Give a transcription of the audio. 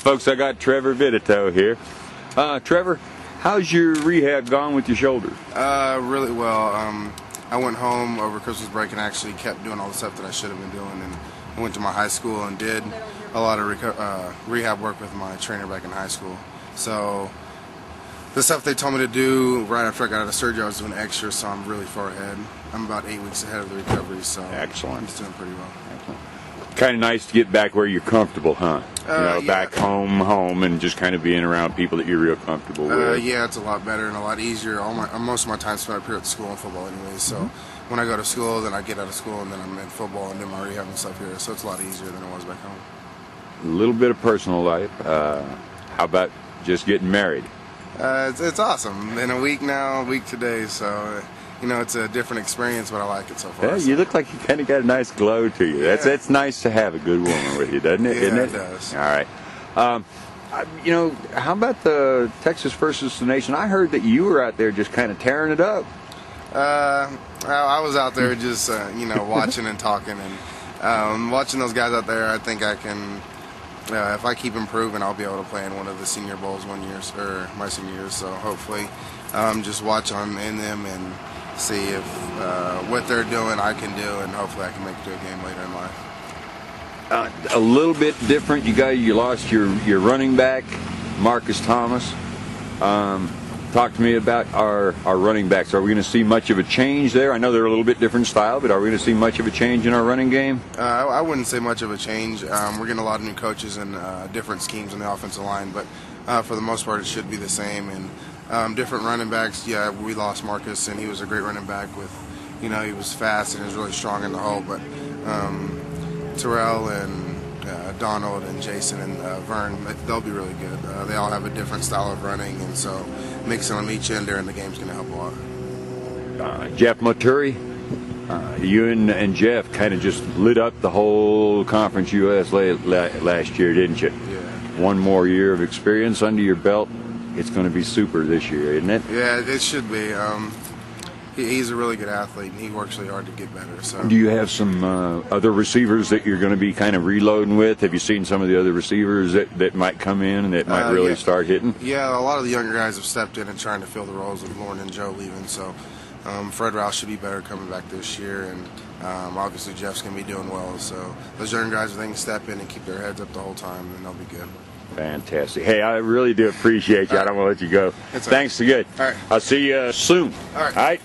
Folks, I got Trevor Vittitoe here. Uh, Trevor, how's your rehab gone with your shoulder? Uh, really well. Um, I went home over Christmas break and actually kept doing all the stuff that I should have been doing. And I went to my high school and did a lot of uh, rehab work with my trainer back in high school. So the stuff they told me to do right after I got out of surgery, I was doing extra, so I'm really far ahead. I'm about eight weeks ahead of the recovery, so Excellent. I'm just doing pretty well. Kind of nice to get back where you're comfortable, huh? you Uh, know, yeah. back home, home, and just kind of being around people that you're real comfortable Uh, with. yeah, it's a lot better and a lot easier. All my most of my time spent up here at school and football, anyways. So when I go to school, then I get out of school and then I'm in football and my rehab and stuff here. So it's a lot easier than it was back home. A little bit of personal life. Uh, how about just getting married? Uh, it's, it's awesome. In a week now, a week today. So uh, you know, it's a different experience, but I like it so far. Yeah, So- you look like you kind of got a nice glow to you. That's Yeah. that's nice to have a good woman with you, doesn't it? Yeah, Isn't it does. All right. Um, I- you know, how about the Texas versus the Nation? I heard that you were out there just kind of tearing it up. Uh, I, I was out there just uh, you know watching and talking and um, watching those guys out there. I think I can. Uh, if I keep improving, I'll be able to play in one of the senior bowls one year or my senior year. So hopefully, um, just watch on in them and see if uh, what they're doing I can do, and hopefully I can make it to a game later in life. Uh, a little bit different. You got you lost your your running back, Marcus Thomas. Um, talk to me about our our running backs. Are we going to see much of a change there? I know they're a little bit different style, but are we going to see much of a change in our running game? Uh, I, wouldn't say much of a change. Um, we're getting a lot of new coaches and uh, different schemes on the offensive line, but uh, for the most part, it should be the same. And um, different running backs. Yeah, we lost Marcus, and he was a great running back. With, you know, he was fast and he was really strong in the hole. But um, Terrell and uh, Donald and Jason and uh, Vern, they'll be really good. Uh, they all have a different style of running, and so mixing them each in during the game is going to help a lot. uh, Jeff Moturi. Uh, you and, and Jeff kind of just lit up the whole Conference US la- la- last year, didn't you? Yeah. One more year of experience under your belt. It's going to be super this year, isn't it? Yeah, it should be. Um, he, he's a really good athlete, and he works really hard to get better. So. Do you have some uh, other receivers that you're going to be kind of reloading with? Have you seen some of the other receivers that, that might come in and that might Uh, really yeah. start hitting? Yeah, a lot of the younger guys have stepped in and trying to fill the roles of Lauren and Joe leaving. So um, Fred Rouse should be better coming back this year, and um, obviously Jeff's going to be doing well. So those younger guys, if they can step in and keep their heads up the whole time, then they'll be good. Fantastic. Hey, I really do appreciate you. I don't want to let you go. It's all right. Thanks again. All right. I'll see you soon. All right. All right.